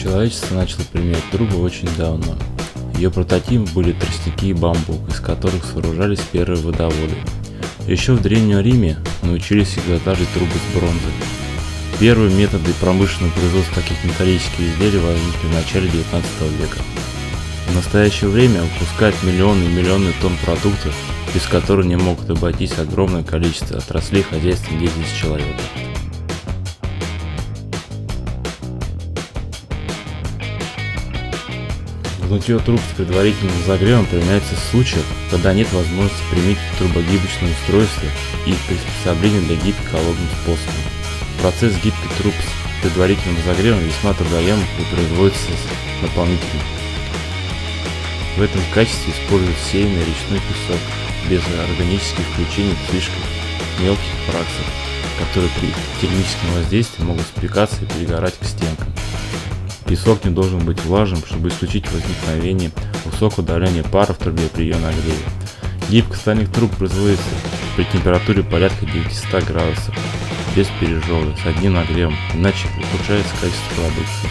Человечество начало применять трубы очень давно. Ее прототипом были тростники и бамбук, из которых сооружались первые водоводы. Еще в Древнем Риме научились изготавливать трубы с бронзы. Первые методы промышленного производства таких металлических изделий возникли в начале 19 века. В настоящее время выпускают миллионы и миллионы тонн продуктов, без которых не могут обойтись огромное количество отраслей хозяйственной деятельности человека. Гнутье труб с предварительным разогревом применяется в случаях, когда нет возможности применить трубогибочное устройство и приспособление для гибки холодным способом. Процесс гибки труб с предварительным разогревом весьма трудоемок и производится дополнительно. В этом качестве используют сеянный речной песок без органических включений слишком мелких фракций, которые при термическом воздействии могут спекаться и пригорать к стенкам. Песок не должен быть влажным, чтобы исключить возникновение высокого давления пара в трубе при ее нагреве. Гибка стальных труб производится при температуре порядка 900 градусов, без пережога, с одним нагревом, иначе ухудшается качество продукции.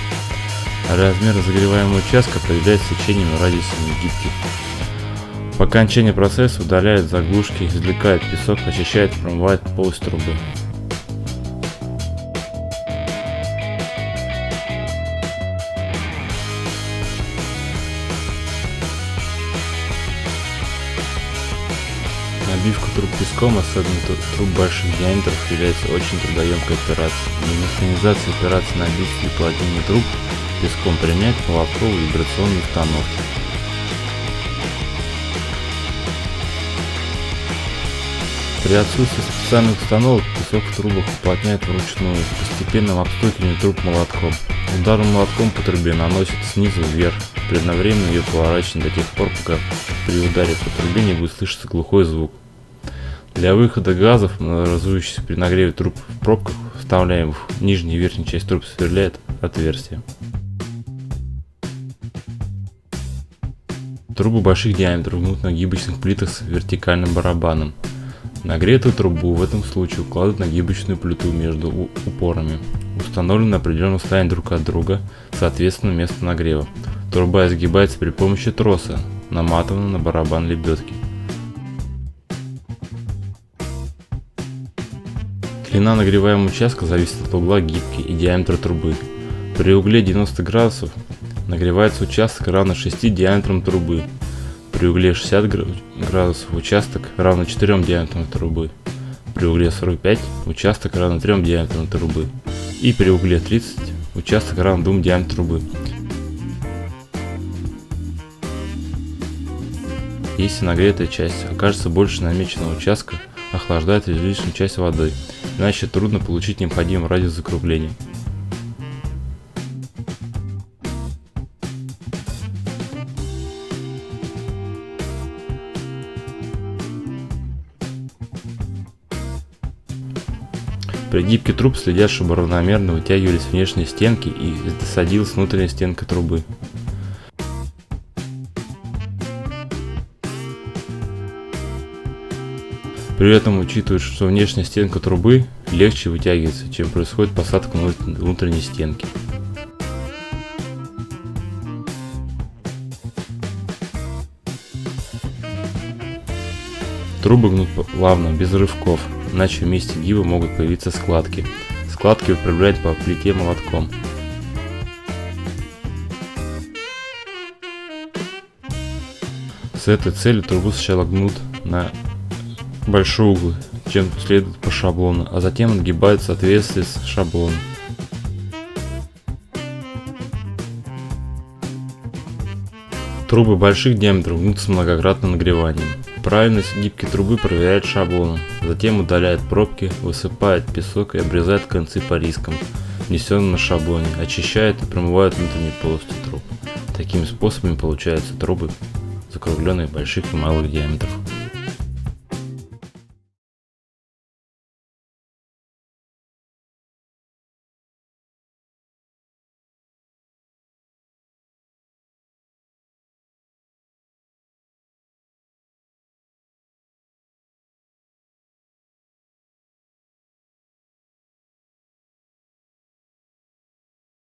Размер разогреваемого участка определяется сечением и радиусом гибки. По окончании процесса удаляет заглушки, извлекает песок, очищает и промывает полость трубы. Набивка труб песком, особенно труб больших диаметров, является очень трудоемкой операцией. Для механизации операции набивки и плотения труб песком применяют молотковые вибрационные установки. При отсутствии специальных установок песок в трубах уплотняет вручную, постепенным обстукиванием труб молотком. Ударом молотком по трубе наносит снизу вверх, при одновременном ее поворачивании до тех пор, пока при ударе по трубе не будет слышаться глухой звук. Для выхода газов, образующихся при нагреве труб в пробках, вставляем в нижнюю и верхнюю часть труб сверляет отверстие. Трубы больших диаметров гнут на гибочных плитах с вертикальным барабаном. Нагретую трубу в этом случае укладывают на гибочную плиту между упорами, установлены на определенном расстоянии друг от друга, соответственно месту нагрева. Труба изгибается при помощи троса, наматыванного на барабан лебедки. Длина нагреваемого участка зависит от угла гибки и диаметра трубы. При угле 90 градусов нагревается участок равно 6 диаметрам трубы. При угле 60 градусов участок равно 4 диаметрам трубы. При угле 45 участок равно 3 диаметрам трубы. И при угле 30 участок равно 2 диаметрам трубы. Если нагретая часть окажется больше намеченного участка, охлаждает излишнюю часть водой, иначе трудно получить необходимый радиус закругления. При гибке труб следят, чтобы равномерно вытягивались внешние стенки и досадилась внутренняя стенка трубы. При этом учитывают, что внешняя стенка трубы легче вытягивается, чем происходит посадка внутренней стенки. Трубы гнут плавно, без рывков, иначе в месте гиба могут появиться складки. Складки выправляют по плите молотком. С этой целью трубу сначала гнут на большой угол, чем следует по шаблону, а затем отгибают в соответствии с шаблоном. Трубы больших диаметров гнутся многократным нагреванием. Правильность гибки трубы проверяет шаблоном, затем удаляет пробки, высыпает песок и обрезает концы по рискам, внесенным на шаблоне, очищает и промывает внутренние полости труб. Такими способами получаются трубы закругленные больших и малых диаметров.